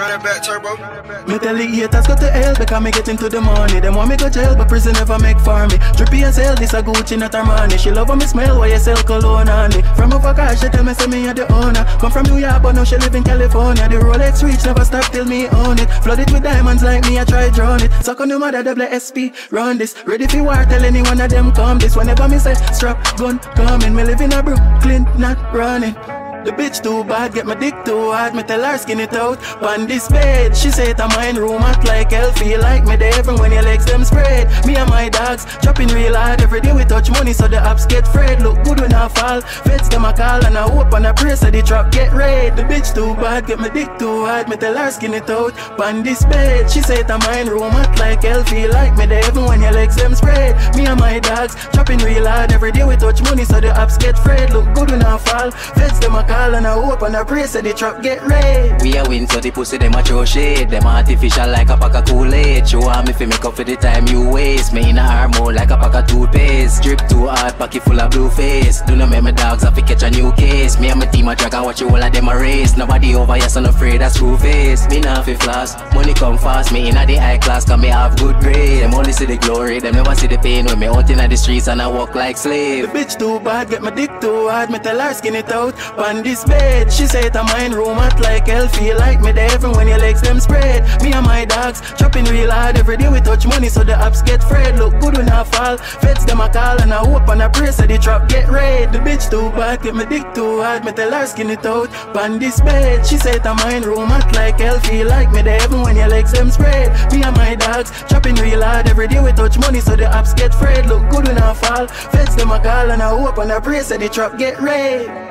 Run that back turbo. The haters go to hell because me get into the money. Them want me go jail, but prison never make for me. Drippy as hell, this a Gucci, not Armani. She love when me smell while you sell cologne on me. From over car, she tell me say me a the owner. Come from New York, but now she live in California. The Rolex reach never stop till me own it. Flood it with diamonds like me, I try drown it. Suck on the mother, double SP, run this. Ready for war, tell any one of them come this. Whenever me say strap gun coming, me live in a Brooklyn, not running. The bitch too bad, get my dick too hard, me tell her skin it out On this bed, she say a mine room act like hell Feel like me there even when your legs them spread. Me and my dogs, chopping real hard Every day we touch money so the apps get afraid Look good when I fall, feds them a call And I hope and I pray so the trap get red. The bitch too bad, get my dick too hard Me tell her skin it out On this bed, she say a mine room act like hell Feel like me there even when your legs them spread. Me and my dogs, chopping real hard Every day we touch money so the apps get afraid Look good when I fall, feds them a call and I hope and I pray so the trap get red. We a win so the pussy them a throw shade. Them artificial like a pack of Kool-Aid. Show want me fi make up for the time you waste. Me in a armor like a pack of toothpaste. Drip too hard, pocket full of blue face. Do not make my dogs have to catch a new case. Me and my team a drag and watch you all of them a race. Nobody over here so no afraid that's true face. Me nah fi floss, money come fast. Me in a the high class cause me have good grade. Them only see the glory, them never see the pain. When me out in the streets and I walk like slave. The bitch too bad, get my dick too hard. Me tell her skin it out this bed. She say it a mine room act like hell Feel like me there even when your legs them spread. Me and my dogs chopping real hard Every day we touch money so the apps get afraid Look good when I fall. Feds them a call and I hope and I pray so the trap get red. The bitch too bad get my dick too hard Me tell her skin it out on this bed. She say it a mine room act like hell Feel like me there even when your legs them spread. Me and my dogs chopping real hard Every day we touch money so the apps get afraid Look good when I fall. Feds them a call and I hope and I pray so the trap get red